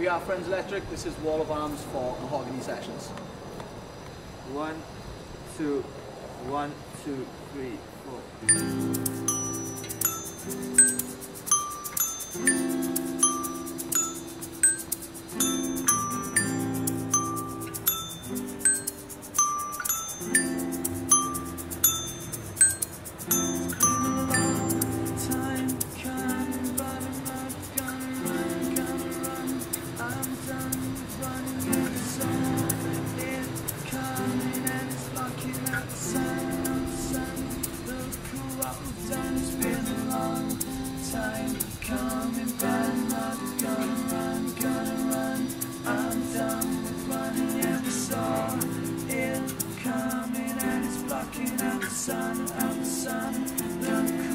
We are Friends Electric. This is Wall of Arms for Mahogany Sessions. One, two, one, two, three, four. looking out the sun, out the sun, looking.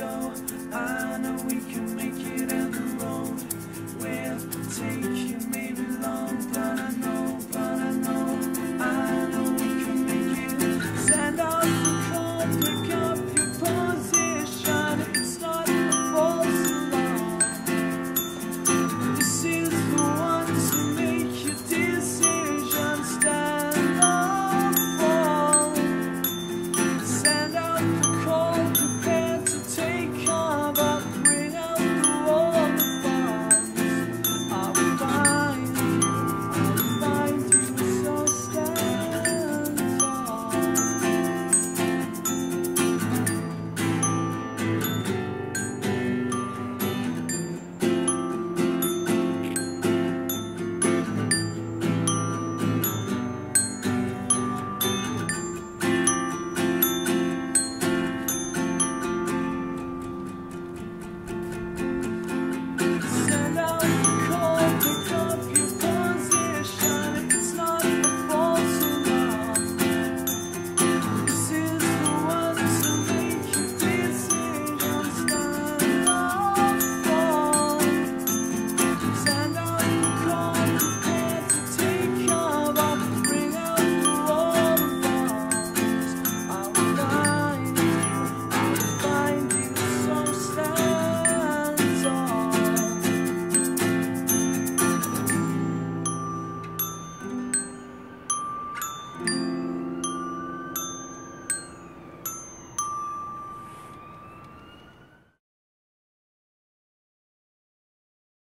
go. I know we can make it on the road. We'll take